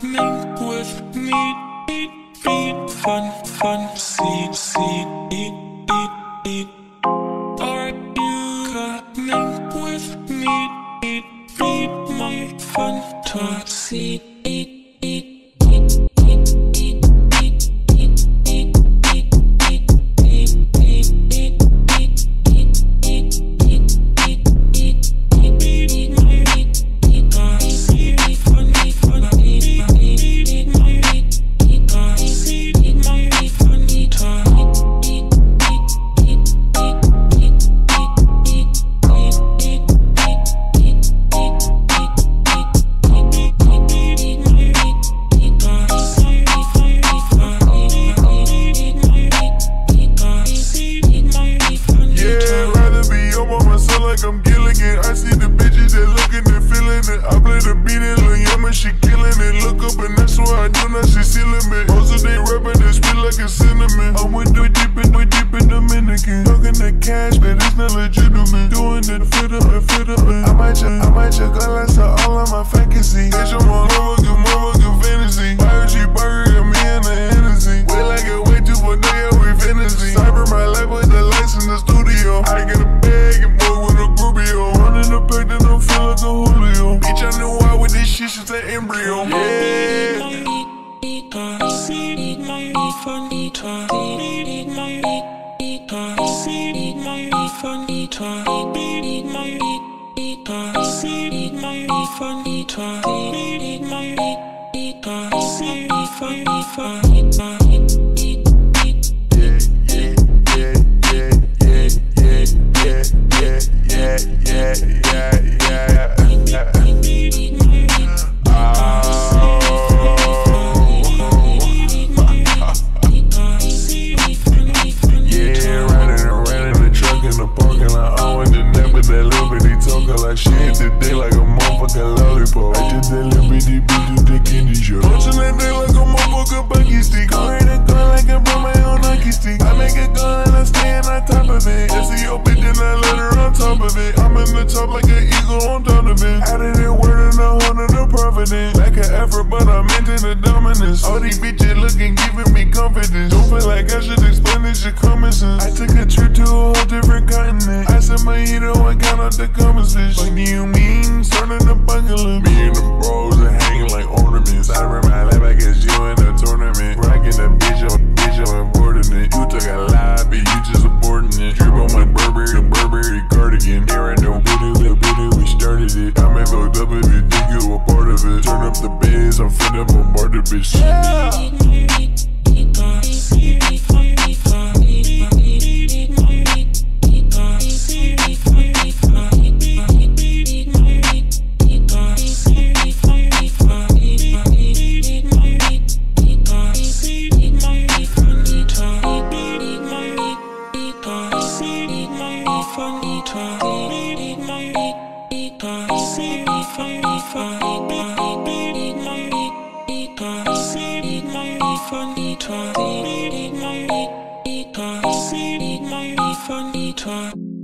coming with me? Eat, eat, fun, fun, see, see, eat, eat, eat. Are you coming with me? Eat, eat my fun Eat, eat. I see the bitches that looking and feeling it. I play the beat in Lil Yama, she killing it. Look up and that's why I do not she sealing me. Most of they rapping they spit like a cinnamon. I'm with the deep in, we deep in Dominican. Talking the cash, but it's not legitimate. Doing it, fit up and fit up. and I might check, I might check all that's all of my fantasy. Shit I that little bitty bitch to the candy shop. Punching that day like a motherfucking bucky stick. Ahead and gun like I brought my own hockey stick. I make a gun and I stand on top of it. I your bitch and I let her on top of it. I'm in the top like an eagle on Donovan. Out of word and I wanted the providence. Like an effort, but I'm into the dominance. All these bitches looking, giving me confidence. Don't feel like I should explain this shit common sense. I took a trip to a whole different continent. I said my hero and got out the conversation. What do you mean? Starting the bungalow. Me and the bros are hanging like ornaments. I remember my life, I guess you in a tournament. Rocking the bitch on, bitch on, boarding it. You took a lot, but you just aborting it. Drip on my Burberry, Burberry cardigan. Here I know, bitty, little bitty, we started it. I may fucked up if you think you were part of it. Turn up the bass, I'm finna bombard the bitch. Yeah. Funny talk.